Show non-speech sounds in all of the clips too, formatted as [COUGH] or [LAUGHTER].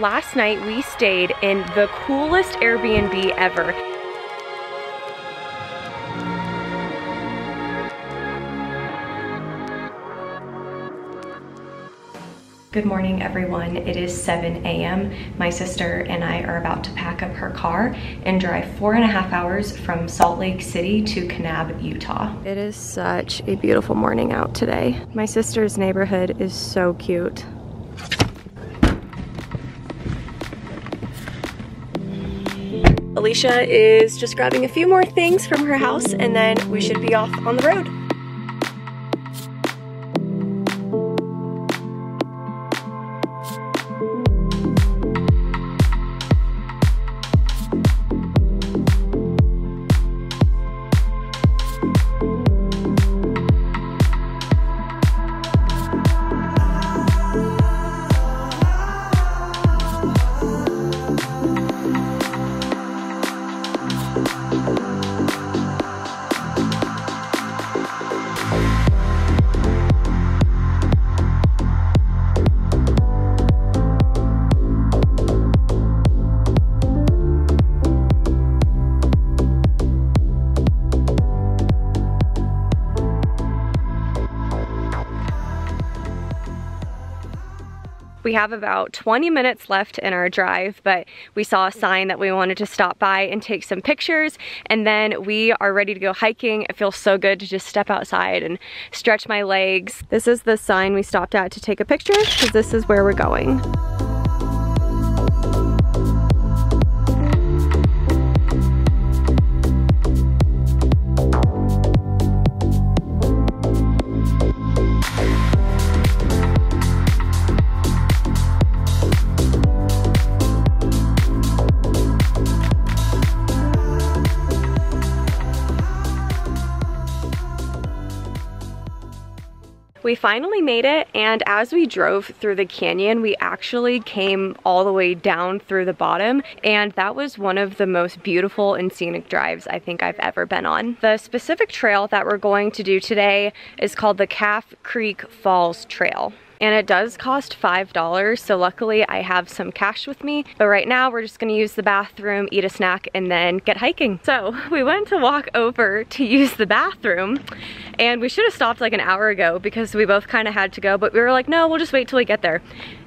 Last night we stayed in the coolest Airbnb ever. Good morning everyone. It is 7 a.m. My sister and I are about to pack up her car and drive four and a half hours from Salt Lake City to Kanab, Utah. It is such a beautiful morning out today. My sister's neighborhood is so cute. Alicia is just grabbing a few more things from her house and then we should be off on the road. We have about 20 minutes left in our drive, but we saw a sign that we wanted to stop by and take some pictures, and then we are ready to go hiking. It feels so good to just step outside and stretch my legs. This is the sign we stopped at to take a picture, because this is where we're going. We finally made it and as we drove through the canyon we actually came all the way down through the bottom and that was one of the most beautiful and scenic drives I think I've ever been on. The specific trail that we're going to do today is called the Calf Creek Falls Trail and it does cost $5 so luckily I have some cash with me. But right now we're just gonna use the bathroom eat a snack and then get hiking. So [LAUGHS] we went to walk over to use the bathroom and we should have stopped like an hour ago because we both kind of had to go but we were like no we'll just wait till we get there.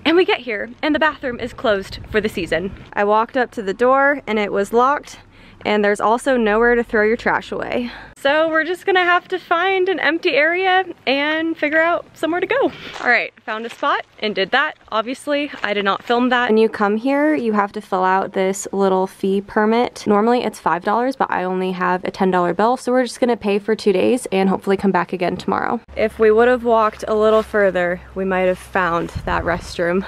And we get here and the bathroom is closed for the season. I walked up to the door and it was locked and there's also nowhere to throw your trash away. So we're just gonna have to find an empty area and figure out somewhere to go. All right, found a spot and did that. Obviously, I did not film that. When you come here, you have to fill out this little fee permit. Normally it's $5, but I only have a $10 bill, so we're just gonna pay for two days and hopefully come back again tomorrow. If we would have walked a little further, we might have found that restroom,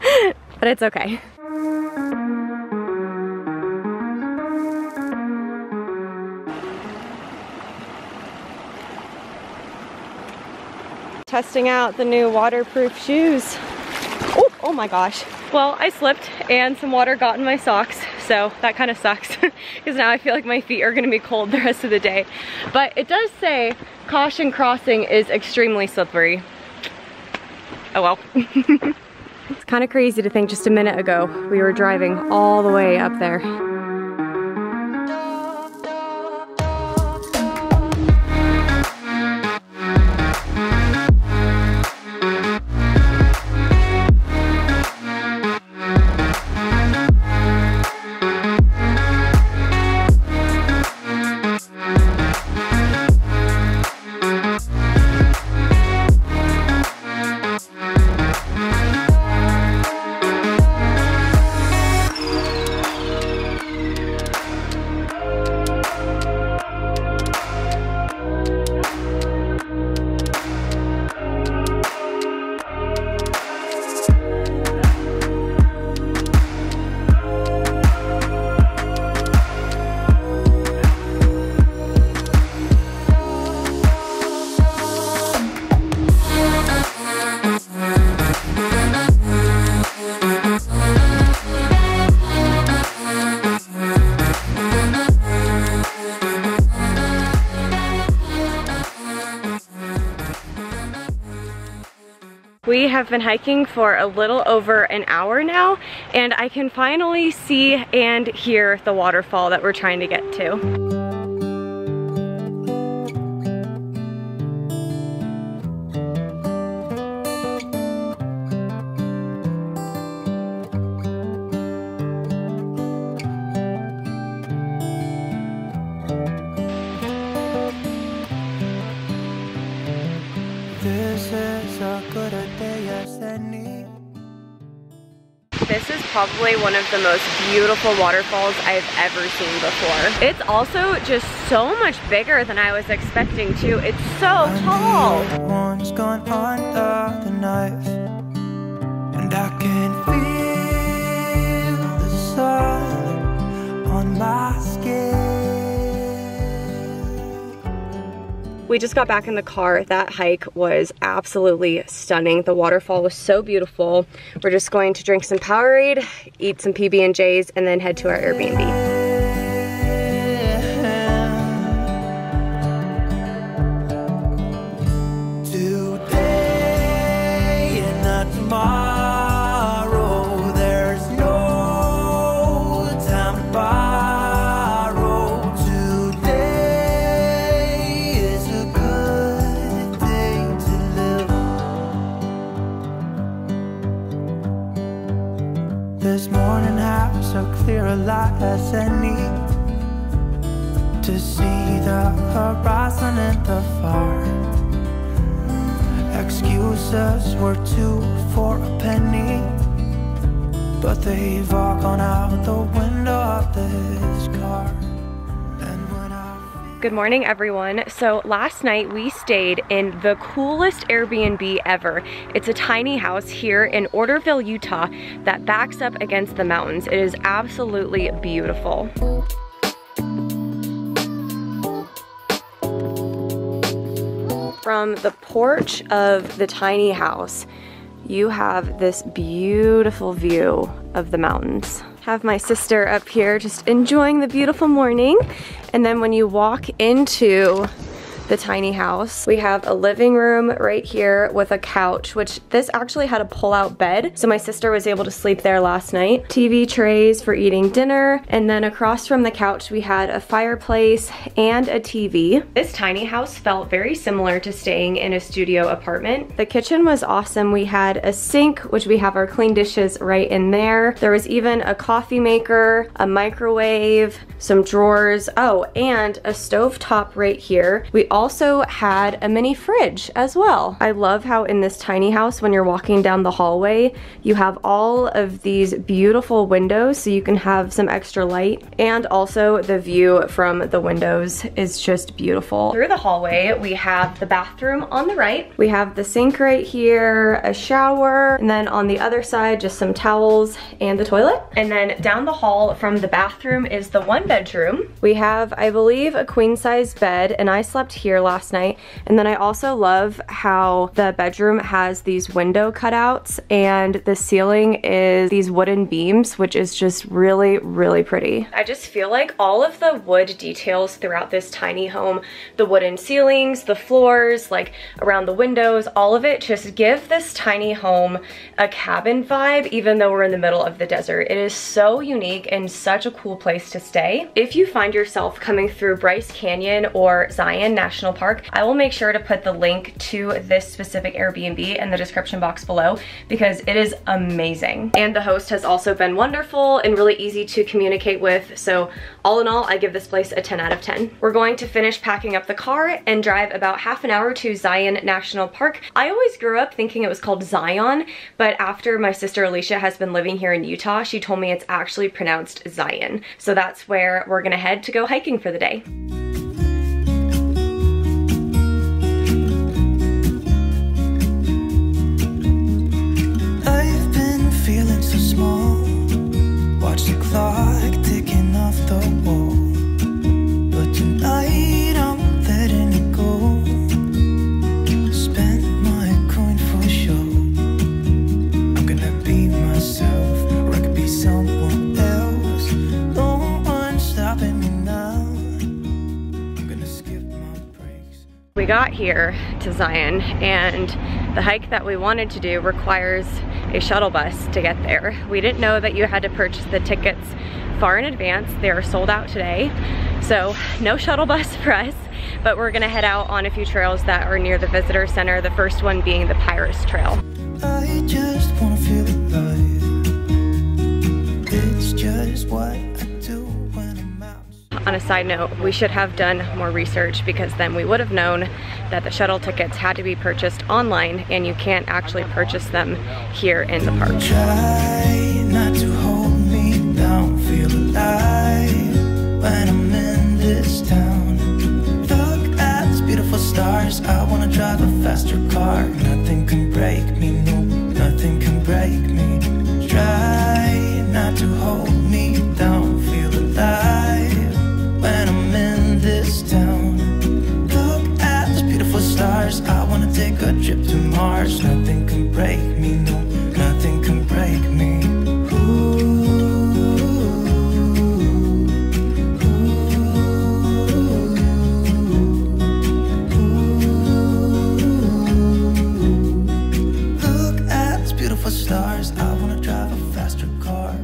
[LAUGHS] but it's okay. Testing out the new waterproof shoes. Oh, oh my gosh. Well, I slipped and some water got in my socks, so that kind of sucks [LAUGHS] because now I feel like my feet are gonna be cold the rest of the day. But it does say caution crossing is extremely slippery. Oh well. [LAUGHS] it's kind of crazy to think just a minute ago we were driving all the way up there. Have been hiking for a little over an hour now and I can finally see and hear the waterfall that we're trying to get to. This is probably one of the most beautiful waterfalls I've ever seen before. It's also just so much bigger than I was expecting to. It's so tall. One's gone under the knife And I can feel We just got back in the car. That hike was absolutely stunning. The waterfall was so beautiful. We're just going to drink some Powerade, eat some PB&Js, and then head to our Airbnb. Horizon in the far. Excuses were two for a penny, but they've all gone out the window of this car. Good morning everyone. So last night we stayed in the coolest Airbnb ever. It's a tiny house here in Orderville, Utah that backs up against the mountains. It is absolutely beautiful. From the porch of the tiny house, you have this beautiful view of the mountains have my sister up here just enjoying the beautiful morning. And then when you walk into the tiny house. We have a living room right here with a couch, which this actually had a pull-out bed. So my sister was able to sleep there last night. TV trays for eating dinner. And then across from the couch, we had a fireplace and a TV. This tiny house felt very similar to staying in a studio apartment. The kitchen was awesome. We had a sink, which we have our clean dishes right in there. There was even a coffee maker, a microwave, some drawers. Oh, and a stove top right here. We also had a mini fridge as well. I love how in this tiny house, when you're walking down the hallway, you have all of these beautiful windows so you can have some extra light. And also the view from the windows is just beautiful. Through the hallway, we have the bathroom on the right. We have the sink right here, a shower, and then on the other side, just some towels and the toilet. And then down the hall from the bathroom is the one bedroom. We have, I believe, a queen size bed, and I slept here last night. And then I also love how the bedroom has these window cutouts and the ceiling is these wooden beams, which is just really, really pretty. I just feel like all of the wood details throughout this tiny home, the wooden ceilings, the floors, like around the windows, all of it just give this tiny home a cabin vibe, even though we're in the middle of the desert. It is so unique and such a cool place to stay. If you find yourself coming through Bryce Canyon or Zion National National Park. I will make sure to put the link to this specific Airbnb in the description box below because it is amazing. And the host has also been wonderful and really easy to communicate with. So all in all, I give this place a 10 out of 10. We're going to finish packing up the car and drive about half an hour to Zion National Park. I always grew up thinking it was called Zion, but after my sister Alicia has been living here in Utah, she told me it's actually pronounced Zion. So that's where we're gonna head to go hiking for the day. Got here to Zion and the hike that we wanted to do requires a shuttle bus to get there. We didn't know that you had to purchase the tickets far in advance. They are sold out today. So no shuttle bus [LAUGHS] for us, but we're gonna head out on a few trails that are near the visitor center, the first one being the Pa'rus Trail. I just wanna feel. It's just what On a side note, we should have done more research because then we would have known that the shuttle tickets had to be purchased online and you can't actually purchase them here in the park. Nothing can break me, no, nothing can break me. Look at these beautiful stars. I wanna drive a faster car.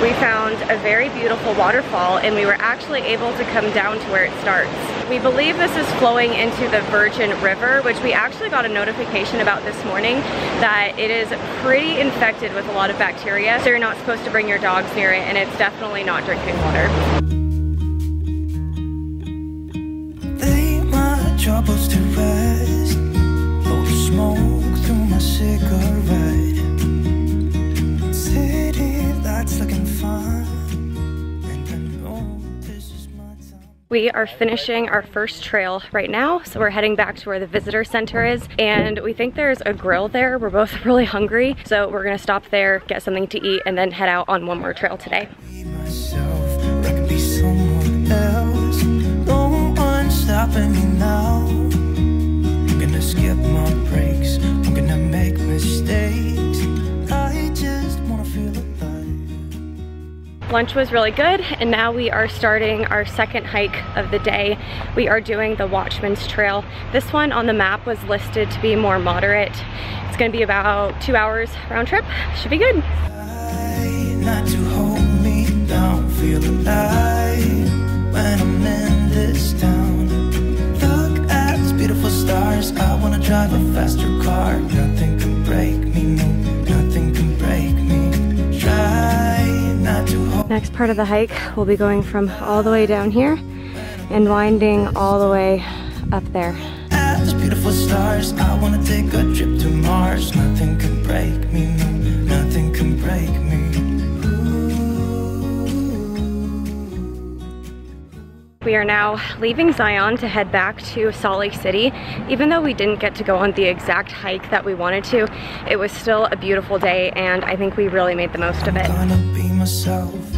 We found a very beautiful waterfall and we were actually able to come down to where it starts. We believe this is flowing into the Virgin River, which we actually got a notification about this morning that it is pretty infected with a lot of bacteria, so you're not supposed to bring your dogs near it and it's definitely not drinking water. My troubles to We are finishing our first trail right now, so we're heading back to where the visitor center is, and we think there's a grill there. We're both [LAUGHS] really hungry, so we're gonna stop there, get something to eat, and then head out on one more trail today. Myself, Lunch was really good, and now we are starting our second hike of the day. We are doing the Watchman's Trail. This one on the map was listed to be more moderate. It's gonna be about two hours round trip. Should be good. I wanna drive a faster car. Part of the hike, we'll be going from all the way down here and winding all the way up there. these beautiful stars. I wanna take a trip to Mars. Nothing can break me, nothing can break me. We are now leaving Zion to head back to Salt Lake City. Even though we didn't get to go on the exact hike that we wanted to, it was still a beautiful day and I think we really made the most of it.